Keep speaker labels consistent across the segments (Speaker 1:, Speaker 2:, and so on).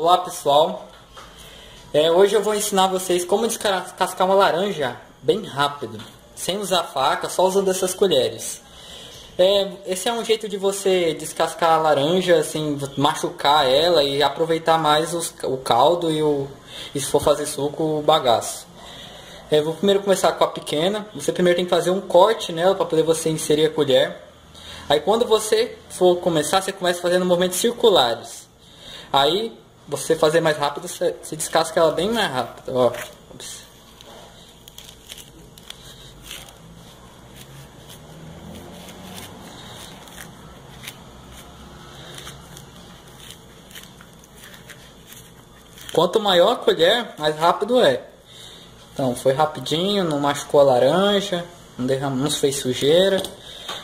Speaker 1: Olá pessoal, é, hoje eu vou ensinar vocês como descascar uma laranja bem rápido, sem usar faca, só usando essas colheres. É, esse é um jeito de você descascar a laranja, assim, machucar ela e aproveitar mais os, o caldo e, o, e se for fazer suco, o bagaço. É, vou primeiro começar com a pequena, você primeiro tem que fazer um corte nela para poder você inserir a colher. Aí quando você for começar, você começa fazendo movimentos circulares. Aí você fazer mais rápido, você, você descasca ela bem mais rápido. Ó. Quanto maior a colher, mais rápido é. Então, foi rapidinho, não machucou a laranja, não, derramou, não fez sujeira.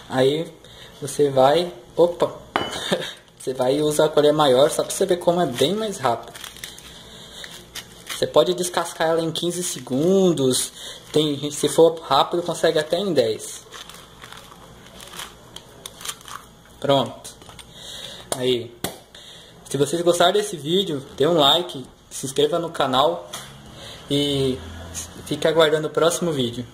Speaker 1: Aí você vai... Opa! Você vai usar a colher maior só para você ver como é bem mais rápido. Você pode descascar ela em 15 segundos. Tem se for rápido, consegue até em 10. Pronto. Aí. Se vocês gostaram desse vídeo, dê um like, se inscreva no canal e fique aguardando o próximo vídeo.